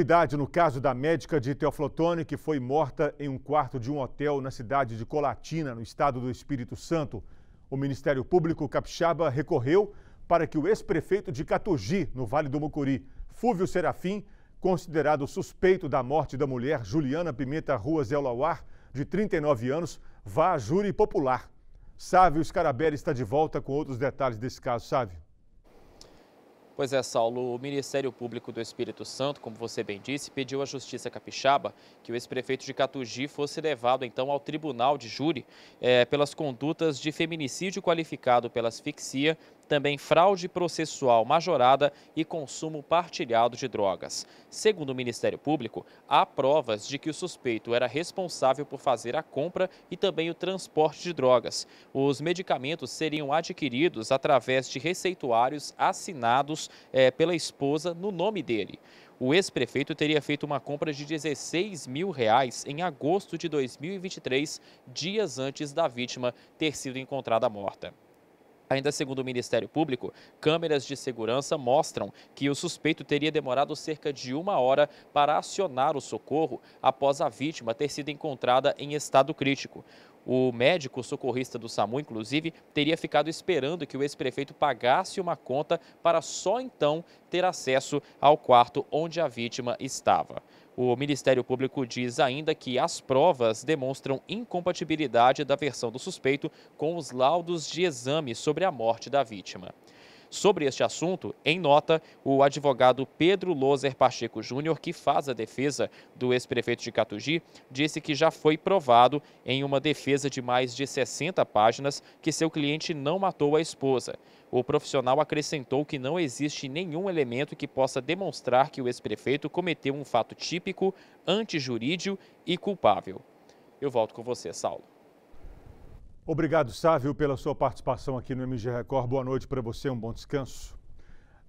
Novidade no caso da médica de Teoflotone que foi morta em um quarto de um hotel na cidade de Colatina, no estado do Espírito Santo. O Ministério Público Capixaba recorreu para que o ex-prefeito de Catugi, no Vale do Mucuri, Fúvio Serafim, considerado suspeito da morte da mulher Juliana Pimenta Ruas Elauar, de 39 anos, vá a júri popular. Sávio Scarabelli está de volta com outros detalhes desse caso, Sávio. Pois é, Saulo, o Ministério Público do Espírito Santo, como você bem disse, pediu à Justiça Capixaba que o ex-prefeito de Catugi fosse levado então ao tribunal de júri é, pelas condutas de feminicídio qualificado pela asfixia também fraude processual majorada e consumo partilhado de drogas. Segundo o Ministério Público, há provas de que o suspeito era responsável por fazer a compra e também o transporte de drogas. Os medicamentos seriam adquiridos através de receituários assinados é, pela esposa no nome dele. O ex-prefeito teria feito uma compra de 16 mil reais em agosto de 2023, dias antes da vítima ter sido encontrada morta. Ainda segundo o Ministério Público, câmeras de segurança mostram que o suspeito teria demorado cerca de uma hora para acionar o socorro após a vítima ter sido encontrada em estado crítico. O médico socorrista do SAMU, inclusive, teria ficado esperando que o ex-prefeito pagasse uma conta para só então ter acesso ao quarto onde a vítima estava. O Ministério Público diz ainda que as provas demonstram incompatibilidade da versão do suspeito com os laudos de exame sobre a morte da vítima. Sobre este assunto, em nota, o advogado Pedro Lozer Pacheco Júnior, que faz a defesa do ex-prefeito de Catugi, disse que já foi provado em uma defesa de mais de 60 páginas que seu cliente não matou a esposa. O profissional acrescentou que não existe nenhum elemento que possa demonstrar que o ex-prefeito cometeu um fato típico, antijurídio e culpável. Eu volto com você, Saulo. Obrigado, Sávio, pela sua participação aqui no MG Record. Boa noite para você, um bom descanso.